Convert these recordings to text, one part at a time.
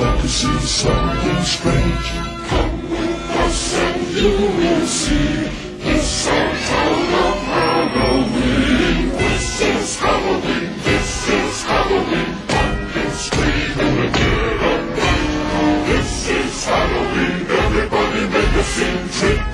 like to see something strange. Come with us and you will see. It's our town of Halloween. This is Halloween. This is Halloween. Pumpkins scream gonna get away. This is Halloween. Everybody make a scene. Trick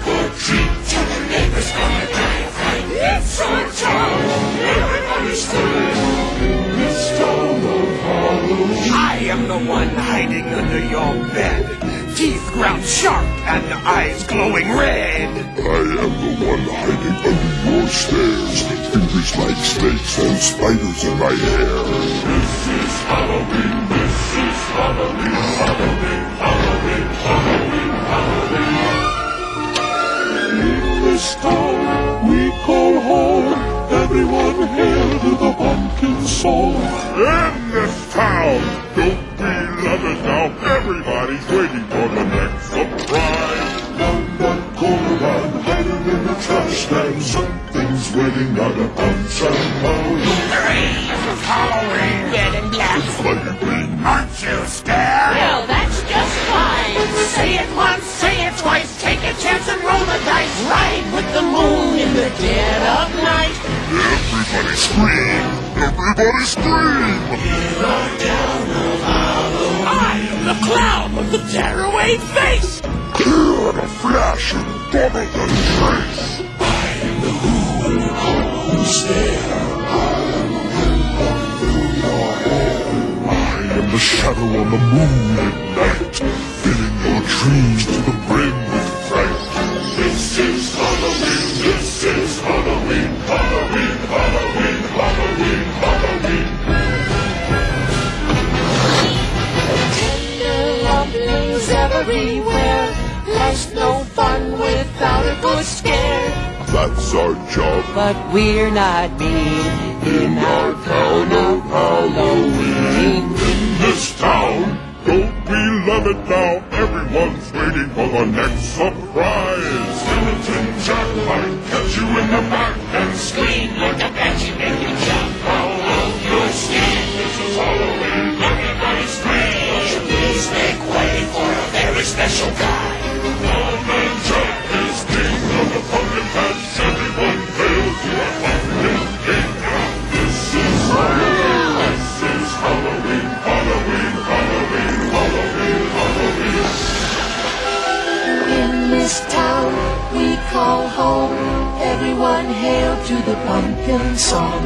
I'm the one hiding under your bed. Teeth ground sharp and eyes glowing red. I am the one hiding under your stairs. Fingers like snakes and spiders in my hair. This is Halloween, this is Halloween, Halloween, Halloween, Halloween, Halloween. In this town we call home. Everyone hail to the pumpkin song. In For the next surprise. Down that corner and hiding in the trash can. Something's waiting on a punch and. This is Halloween. Red and black. Flaming Aren't you scared? Well, that's just fine. Say it once, say it twice. Take a chance and roll the dice. Ride with the moon in the dead of night. Everybody scream! Everybody scream! I tearaway face. Clear in a flash and double the trace! I am the shadow on the moon at night, filling your dreams to the brim with fright. This is everywhere. Life's no fun without a good scare. That's our job. But we're not mean in our town of Halloween. In this town, don't we love it now? Everyone's waiting for the next surprise. Skeleton Jack might catch you in the back and Scream like a banshee, special guy? Pumpkin Jack is king of the pumpkin patch. Everyone hail to a pumpkin king. This is Halloween, this is Halloween, Halloween, Halloween, Halloween, Halloween. In this town we call home. Everyone hail to the pumpkin song.